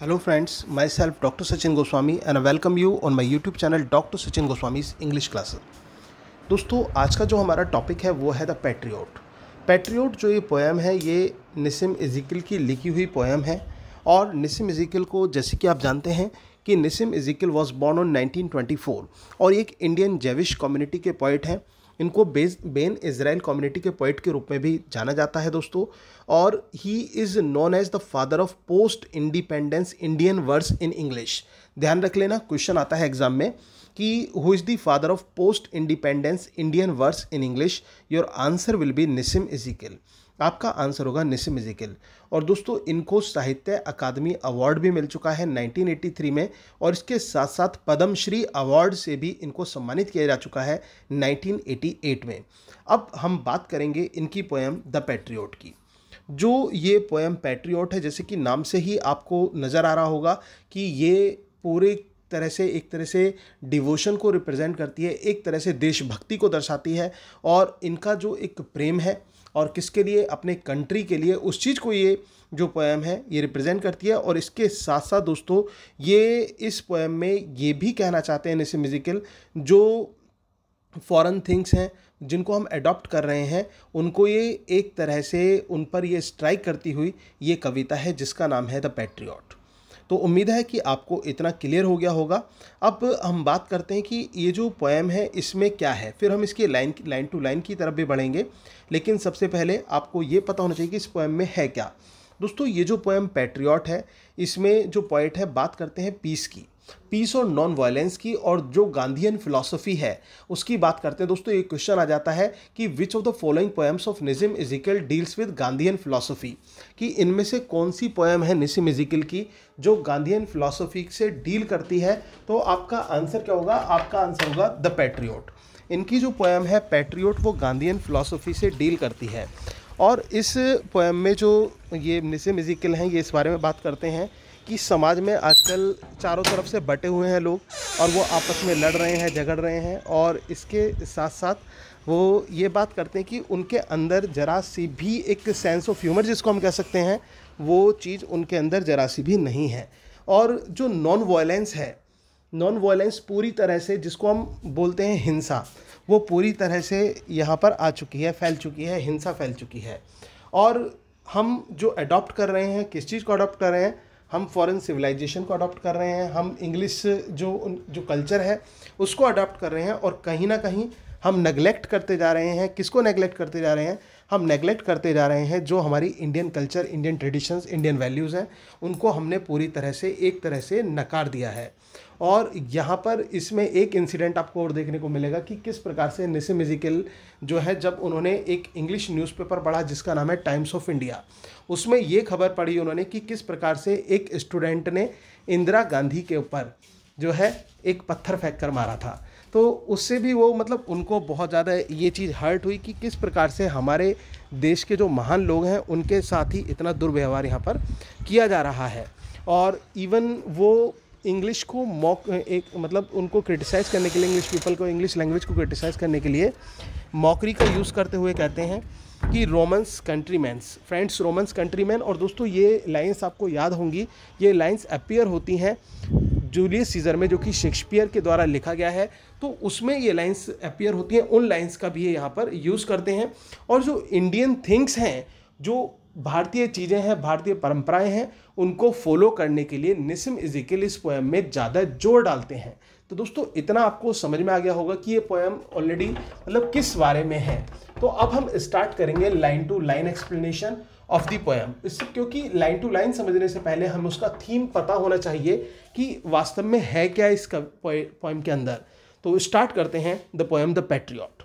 Hello friends, myself Dr. Sachin Goswami and I welcome you on my YouTube channel Dr. Sachin Goswami's English classes. दोस्तों आज का जो हमारा topic है वो है द पैट्रियोट पैट्रियोट जो ये पोएम है ये निसिम इजिकल की लिखी हुई पोएम है और निसिम इजिकल को जैसे कि आप जानते हैं कि निसिम इजिकल वॉज़ बॉर्न ऑन 1924 और एक इंडियन जेविश कम्युनिटी के पोइट हैं इनको बेज बेन इसराइल कम्युनिटी के पोइट के रूप में भी जाना जाता है दोस्तों। और he is known as the father of post independence Indian words in English ध्यान रख लेना क्वेश्चन आता है एग्ज़ाम में कि who is the father of post independence Indian words in English your answer will be Nissim Ezekiel आपका answer होगा निसिम इजिकल। और दोस्तों, इनको साहित्य अकादमी अवार्ड भी मिल चुका है 1983 में, और इसके साथ साथ पद्मश्री अवार्ड से भी इनको सम्मानित किया जा चुका है 1988 में। अब हम बात करेंगे इनकी पोएम द पैट्रियोट की। जो ये पोएम पैट्रियोट है, जैसे कि नाम से ही आपको नज़र आ रहा होगा कि ये पूरे तरह से, एक तरह से डिवोशन को रिप्रेजेंट करती है, एक तरह से देशभक्ति को दर्शाती है और इनका जो एक प्रेम है और किसके लिए? अपने कंट्री के लिए। उस चीज़ को ये जो पोएम है, ये रिप्रेजेंट करती है और इसके साथ साथ दोस्तों, ये इस पोएम में ये भी कहना चाहते हैं इसे म्यूज़िकल जो फॉरेन थिंग्स हैं, जिनको हम एडॉप्ट कर रहे हैं, उनको ये एक तरह से उन पर ये स्ट्राइक करती हुई ये कविता है, जिसका नाम है द पैट्रियट तो उम्मीद है कि आपको इतना क्लियर हो गया होगा। अब हम बात करते हैं कि ये जो पोएम है, इसमें क्या है? फिर हम इसके लाइन लाइन टू लाइन की तरफ़ भी बढ़ेंगे। लेकिन सबसे पहले आपको ये पता होना चाहिए कि इस पोएम में है क्या। दोस्तों, ये जो पोएम पैट्रियाट है, इसमें जो पोइट है, बात करते हैं पीस की। पीस और नॉन वायलेंस की और जो गांधीयन फिलोसफी है, उसकी बात करते हैं। दोस्तों ये क्वेश्चन आ जाता है कि which of the following poems of Nissim Ezekiel deals with Gandhian philosophy कि इनमें से कौन सी पोएम है निसिम इजिकल की जो गांधीयन फिलोसफी से डील करती है? तो आपका आंसर क्या होगा? आपका आंसर होगा द पैट्रियोट इनकी जो पोएम है पैट्रियोट वो गांधीयन फिलोसफी से डील करती है। और इस पोएम में जो ये निसिम इजिकल हैं, ये इस बारे में बात करते हैं कि समाज में आजकल चारों तरफ़ से बटे हुए हैं लोग और वो आपस में लड़ रहे हैं, झगड़ रहे हैं और इसके साथ साथ वो ये बात करते हैं कि उनके अंदर जरा सी भी एक सेंस ऑफ़ ह्यूमर जिसको हम कह सकते हैं, वो चीज़ उनके अंदर जरा सी भी नहीं है। और जो नॉन वायलेंस है नॉन वायलेंस पूरी तरह से जिसको हम बोलते हैं हिंसा, वो पूरी तरह से यहाँ पर आ चुकी है, फैल चुकी है, हिंसा फैल चुकी है। और हम जो अडॉप्ट कर रहे हैं, किस चीज़ को अडॉप्ट कर रहे हैं हम फॉरेन सिविलाइजेशन को अडॉप्ट कर रहे हैं, हम इंग्लिश जो जो कल्चर है, उसको अडॉप्ट कर रहे हैं और कहीं ना कहीं हम नेगलेक्ट करते जा रहे हैं, किसको नेगलेक्ट करते जा रहे हैं? हम नेगलेक्ट करते जा रहे हैं जो हमारी Indian culture Indian traditions Indian values हैं, उनको हमने पूरी तरह से, एक तरह से नकार दिया है। और यहाँ पर इसमें एक इंसिडेंट आपको और देखने को मिलेगा कि किस प्रकार से निसे म्यूजिकल जो है, जब उन्होंने एक इंग्लिश न्यूज़पेपर पढ़ा जिसका नाम है टाइम्स ऑफ़ इंडिया उसमें ये खबर पढ़ी उन्होंने कि किस प्रकार से एक स्टूडेंट ने इंदिरा गांधी के ऊपर जो है एक पत्थर फेंक कर मारा था। तो उससे भी वो मतलब उनको बहुत ज़्यादा ये चीज़ हर्ट हुई कि किस प्रकार से हमारे देश के जो महान लोग हैं, उनके साथ ही इतना दुर्व्यवहार यहाँ पर किया जा रहा है। और इवन वो इंग्लिश को मॉक एक मतलब उनको क्रिटिसाइज़ करने के लिए इंग्लिश पीपल को इंग्लिश लैंग्वेज को क्रिटिसाइज़ करने के लिए मॉकरी का यूज़ करते हुए कहते हैं कि Romans countrymen friends Romans countryman और दोस्तों, ये लाइन्स आपको याद होंगी, ये लाइन्स अपियर होती हैं जूलियस सीज़र में, जो कि शेक्सपियर के द्वारा लिखा गया है। तो उसमें ये लाइंस अपियर होती हैं, उन लाइंस का भी ये यहाँ पर यूज़ करते हैं। और जो इंडियन थिंग्स हैं, जो भारतीय चीज़ें हैं, भारतीय परंपराएँ हैं, उनको फॉलो करने के लिए निसिम इजिकल इस पोएम में ज़्यादा ज़ोर डालते हैं। तो दोस्तों, इतना आपको समझ में आ गया होगा कि ये पोएम ऑलरेडी मतलब किस बारे में है। तो अब हम स्टार्ट करेंगे line to line explanation of the poem इससे क्योंकि लाइन टू लाइन समझने से पहले हमें उसका थीम पता होना चाहिए कि वास्तव में है क्या इसका पोएम के अंदर। तो स्टार्ट करते हैं the poem the patriot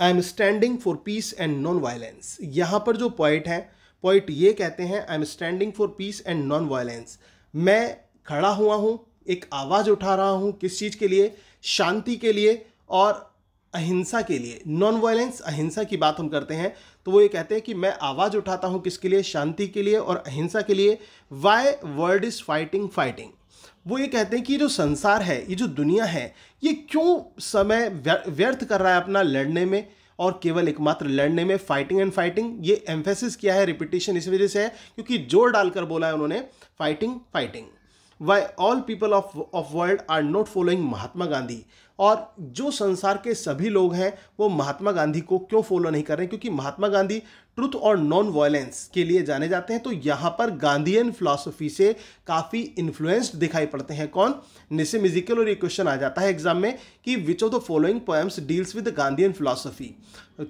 I am standing for peace and non violence यहाँ पर जो पॉइंट है पॉइंट ये कहते हैं I am standing for peace and non violence मैं खड़ा हुआ हूँ, एक आवाज़ उठा रहा हूँ किस चीज़ के लिए? शांति के लिए और अहिंसा के लिए नॉन वायलेंस अहिंसा की बात हम करते हैं तो वो ये कहते हैं कि मैं आवाज़ उठाता हूँ किसके लिए? शांति के लिए और अहिंसा के लिए। Why world is fighting fighting वो ये कहते हैं कि जो संसार है, ये जो दुनिया है, ये क्यों समय व्यर्थ कर रहा है अपना लड़ने में? और केवल एकमात्र लड़ने में फाइटिंग एंड फाइटिंग ये एम्फेसिस किया है रिपीटेशन इस वजह से है, क्योंकि ज़ोर डालकर बोला है उन्होंने fighting fighting why all people of of world are not following Mahatma Gandhi और जो संसार के सभी लोग हैं, वो महात्मा गांधी को क्यों फॉलो नहीं कर रहे क्योंकि महात्मा गांधी ट्रुथ और नॉन वायलेंस के लिए जाने जाते हैं तो यहाँ पर गांधीयन फिलासफी से काफ़ी इन्फ्लुएंस्ड दिखाई पड़ते हैं कौन? निसिमिजिकल और ये क्वेश्चन आ जाता है एग्ज़ाम में कि which of the following poems deals with Gandhian philosophy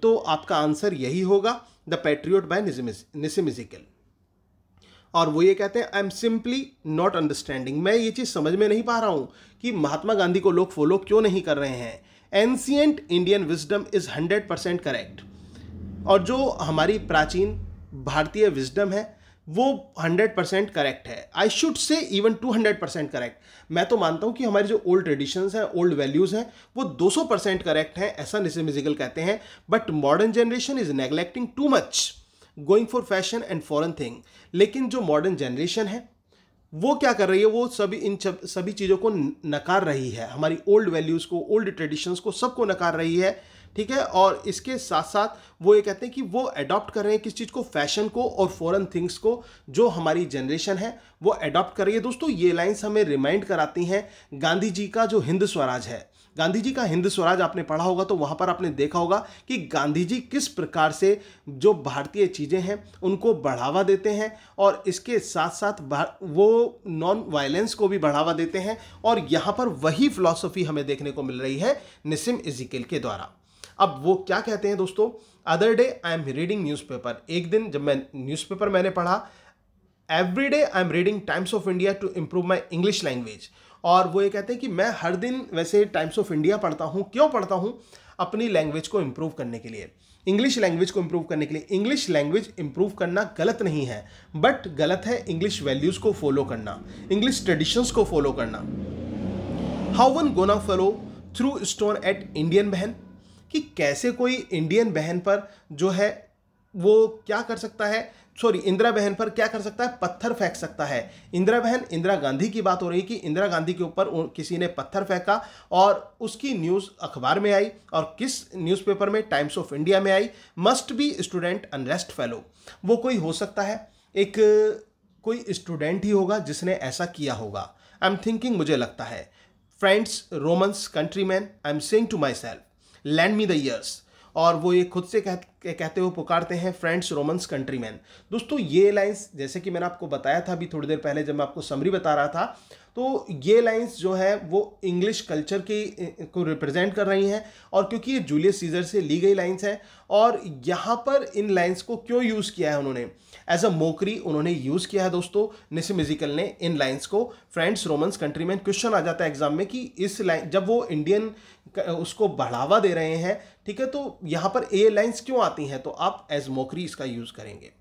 तो आपका आंसर यही होगा द पैट्रियोट बाय निसिमिजिकल और वो ये कहते हैं I am simply not understanding मैं ये चीज़ समझ में नहीं पा रहा हूँ कि महात्मा गांधी को लोग फॉलो क्यों नहीं कर रहे हैं। Ancient Indian wisdom is hundred percent correct और जो हमारी प्राचीन भारतीय विजडम है, वो 100 परसेंट करेक्ट है। I should say even 200 percent correct मैं तो मानता हूँ कि हमारी जो ओल्ड ट्रेडिशंस हैं ओल्ड वैल्यूज़ हैं, वो 200 परसेंट करेक्ट हैं, ऐसा निसिमिजिकल कहते हैं। But modern generation is neglecting to much going for fashion and foreign thing लेकिन जो मॉडर्न जनरेशन है, वो क्या कर रही है? वो सभी इन सभी चीज़ों को नकार रही है। हमारी ओल्ड वैल्यूज़ को ओल्ड ट्रेडिशंस को सबको नकार रही है, ठीक है? और इसके साथ साथ वो ये कहते हैं कि वो अडॉप्ट कर रहे हैं किस चीज़ को? फ़ैशन को और फॉरेन थिंग्स को, जो हमारी जनरेशन है, वो अडॉप्ट कर रही है। दोस्तों, ये लाइंस हमें रिमाइंड कराती हैं गांधी जी का जो हिंद स्वराज है। गांधी जी का हिंद स्वराज आपने पढ़ा होगा तो वहाँ पर आपने देखा होगा कि गांधी जी किस प्रकार से जो भारतीय चीज़ें हैं, उनको बढ़ावा देते हैं और इसके साथ साथ वो नॉन वायलेंस को भी बढ़ावा देते हैं और यहाँ पर वही फिलॉसफी हमें देखने को मिल रही है निसिम इजिकल के द्वारा। अब वो क्या कहते हैं दोस्तों? Other day I am reading newspaper एक दिन जब मैं न्यूज़पेपर मैंने पढ़ा every day I am reading Times of India to improve my English language और वो ये कहते हैं कि मैं हर दिन वैसे टाइम्स ऑफ़ इंडिया पढ़ता हूँ। क्यों पढ़ता हूँ? अपनी लैंग्वेज को इम्प्रूव करने के लिए। इंग्लिश लैंग्वेज को इम्प्रूव करने के लिए। इंग्लिश लैंग्वेज इम्प्रूव करना गलत नहीं है बट गलत है इंग्लिश वैल्यूज़ को फॉलो करना। इंग्लिश ट्रेडिशंस को फॉलो करना। How one gonna follow through stone at Indian बहन? कि कैसे कोई इंडियन बहन पर जो है, वो क्या कर सकता है? सॉरी इंदिरा बहन पर क्या कर सकता है? पत्थर फेंक सकता है। इंदिरा बहन, इंदिरा गांधी की बात हो रही कि इंदिरा गांधी के ऊपर किसी ने पत्थर फेंका और उसकी न्यूज़ अखबार में आई और किस न्यूज़पेपर में? टाइम्स ऑफ़ इंडिया में आई। Must be student unrest fellow. वो कोई हो सकता है। एक, कोई स्टूडेंट ही होगा जिसने ऐसा किया होगा। आई एम थिंकिंग मुझे लगता है। Friends Romans countryman I am saying to myself lend me the ears और वो ये खुद से कह, कहते हुए पुकारते हैं फ्रेंड्स रोमन्स कंट्री मैन दोस्तों ये लाइंस जैसे कि मैंने आपको बताया था अभी थोड़ी देर पहले जब मैं आपको समरी बता रहा था तो ये लाइंस जो है वो इंग्लिश कल्चर की को रिप्रेजेंट कर रही हैं और क्योंकि ये जूलियस सीजर से ली गई लाइंस हैं और यहाँ पर इन लाइंस को क्यों यूज़ किया है उन्होंने? एज अ मोकरी उन्होंने यूज़ किया है दोस्तों निसिमिजिकल ने इन लाइंस को। फ्रेंड्स रोमन्स कंट्री में क्वेश्चन आ जाता है एग्ज़ाम में कि इस लाइन जब वो इंडियन उसको बढ़ावा दे रहे हैं, ठीक है? तो यहाँ पर ए लाइन्स क्यों आती हैं? तो आप एज मोकरी इसका यूज़ करेंगे।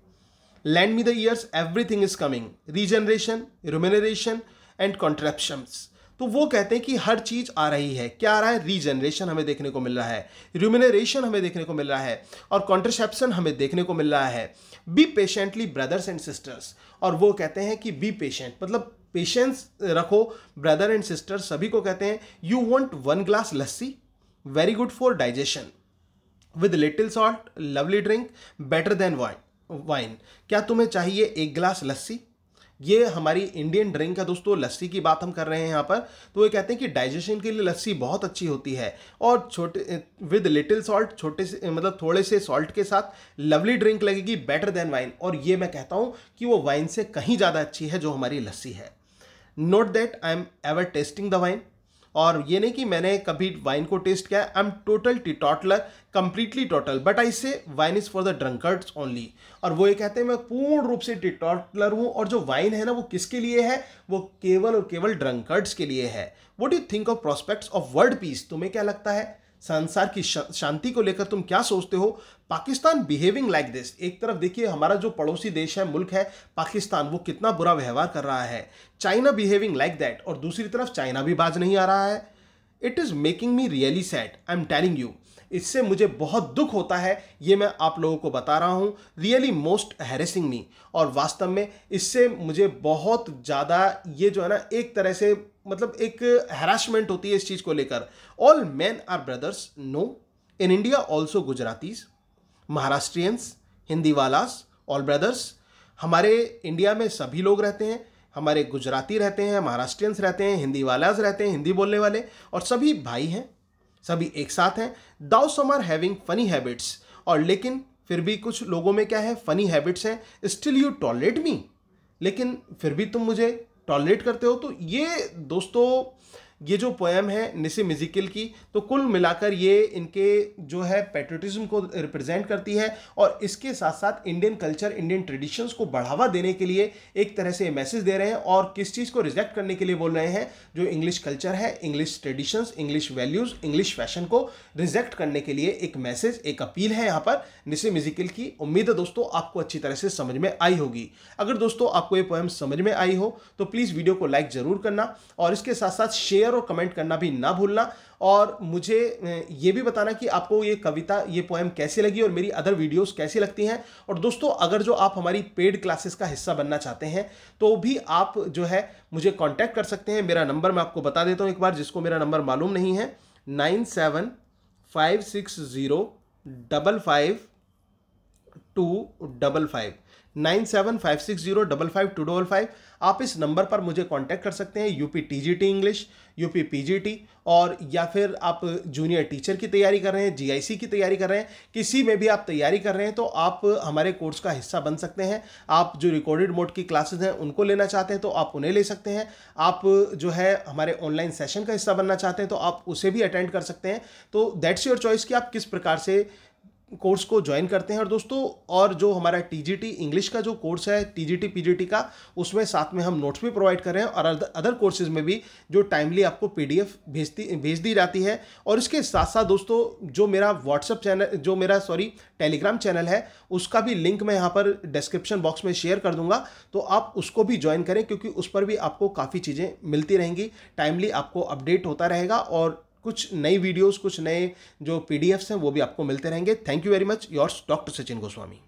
Lend me the ears everything is coming regeneration remuneration and contraptions तो वो कहते हैं कि हर चीज़ आ रही है। क्या आ रहा है? रीजनरेशन हमें देखने को मिल रहा है। रिमिनरेशन हमें देखने को मिल रहा है। और कॉन्ट्रसेप्शन हमें देखने को मिल रहा है। Be patiently brothers and sisters और वो कहते हैं कि बी पेशेंट मतलब पेशेंस रखो। ब्रदर एंड सिस्टर सभी को कहते हैं you want one glass lassi very good for digestion with little salt lovely drink better than wine wine क्या तुम्हें चाहिए एक ग्लास लस्सी ये हमारी इंडियन ड्रिंक है दोस्तों लस्सी की बात हम कर रहे हैं यहाँ पर। तो ये कहते हैं कि डाइजेशन के लिए लस्सी बहुत अच्छी होती है। और छोटे विद लिटिल सॉल्ट छोटे से मतलब थोड़े से सॉल्ट के साथ लवली ड्रिंक लगेगी बेटर देन वाइन और ये मैं कहता हूँ कि वो वाइन से कहीं ज़्यादा अच्छी है जो हमारी लस्सी है। Not that I am ever tasting the wine और ये नहीं कि मैंने कभी वाइन को टेस्ट किया I am total T teetotaller completely total but I say wine is for the drunkards only और वो ये कहते हैं, मैं पूर्ण रूप से टी टॉटलर हूँ और जो वाइन है ना, वो किसके लिए है? वो केवल और केवल ड्रंकर्ड्स के लिए है. What you think of prospects of world peace तुम्हें क्या लगता है? संसार की शांति को लेकर तुम क्या सोचते हो? पाकिस्तान बिहेविंग लाइक दिस एक तरफ़ देखिए, हमारा जो पड़ोसी देश है, मुल्क है, पाकिस्तान, वो कितना बुरा व्यवहार कर रहा है। चाइना बिहेविंग लाइक दैट और दूसरी तरफ़ चाइना भी बाज नहीं आ रहा है। It is making me really sad I am telling you इससे मुझे बहुत दुख होता है। ये मैं आप लोगों को बता रहा हूँ। रियली मोस्ट हैरेसिंग मी और वास्तव में इससे मुझे बहुत ज़्यादा ये जो है ना, एक तरह से मतलब एक हैरासमेंट होती है इस चीज़ को लेकर। All man are brothers no in India also Gujaratis Maharashtrians Hindi वालास all brothers हमारे इंडिया में सभी लोग रहते हैं, हमारे गुजराती रहते हैं, महाराष्ट्रियंस रहते हैं हिंदी वालाज रहते हैं, हिंदी बोलने वाले, और सभी भाई हैं, सभी एक साथ हैं। Though some are having funny habits और लेकिन फिर भी कुछ लोगों में क्या है फनी हैबिट्स हैं। स्टिल यू टॉलरेट मी लेकिन फिर भी तुम मुझे टॉलरेट करते हो तो ये दोस्तों ये जो पोएम है निसे मिजिकल की तो कुल मिलाकर ये इनके जो है पेट्रोटिज्म को रिप्रेजेंट करती है और इसके साथ साथ इंडियन कल्चर इंडियन ट्रेडिशंस को बढ़ावा देने के लिए एक तरह से मैसेज दे रहे हैं और किस चीज़ को रिजेक्ट करने के लिए बोल रहे हैं, जो इंग्लिश कल्चर है English traditions English values English fashion को रिजेक्ट करने के लिए एक मैसेज एक अपील है यहाँ पर निसे म्यूजिकल की। उम्मीद है दोस्तों, आपको अच्छी तरह से समझ में आई होगी। अगर दोस्तों, आपको ये पोएम समझ में आई हो तो प्लीज़ वीडियो को लाइक ज़रूर करना और इसके साथ साथ शेयर शेयर और कमेंट करना भी ना भूलना। और मुझे ये भी बताना कि आपको ये कविता, ये पोएम कैसी लगी और मेरी अदर वीडियोस कैसी लगती हैं। और दोस्तों, अगर जो आप हमारी पेड क्लासेस का हिस्सा बनना चाहते हैं तो भी आप जो है मुझे कांटेक्ट कर सकते हैं। मेरा नंबर मैं आपको बता देता हूँ एक बार, जिसको मेरा नंबर मालूम नहीं है। Nine seven five six zero double five two double five. Nine seven five six zero double five two double five. आप इस नंबर पर मुझे कांटेक्ट कर सकते हैं, UP TGT English, UP PGT, और या फिर आप जूनियर टीचर की तैयारी कर रहे हैं जीआईसी की तैयारी कर रहे हैं, किसी में भी आप तैयारी कर रहे हैं तो आप हमारे कोर्स का हिस्सा बन सकते हैं। आप जो रिकॉर्डेड मोड की क्लासेज हैं, उनको लेना चाहते हैं तो आप उन्हें ले सकते हैं। आप जो है हमारे ऑनलाइन सेशन का हिस्सा बनना चाहते हैं तो आप उसे भी अटेंड कर सकते हैं। तो दैट्स योर चॉइस कि आप किस प्रकार से कोर्स को ज्वाइन करते हैं। और दोस्तों, और जो हमारा टीजीटी इंग्लिश का जो कोर्स है टीजीटी पीजीटी का, उसमें साथ में हम नोट्स भी प्रोवाइड कर रहे हैं। और अदर कोर्सेज में भी जो टाइमली आपको पीडीएफ भेजती भेज दी जाती है। और इसके साथ साथ दोस्तों, जो मेरा व्हाट्सअप चैनल जो मेरा सॉरी टेलीग्राम चैनल है, उसका भी लिंक मैं यहाँ पर डिस्क्रिप्शन बॉक्स में शेयर कर दूँगा। तो आप उसको भी ज्वाइन करें, क्योंकि उस पर भी आपको काफ़ी चीज़ें मिलती रहेंगी। टाइमली आपको अपडेट होता रहेगा और कुछ नई वीडियोस, कुछ नए जो पीडीएफ्स हैं, वो भी आपको मिलते रहेंगे। Thank you very much yours doctor Sachin Goswami